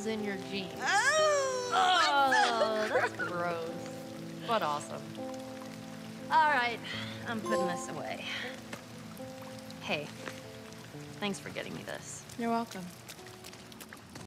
comes in your jeans. Oh! Oh, that's gross. But awesome. All right, I'm putting this away. Hey, thanks for getting me this. You're welcome.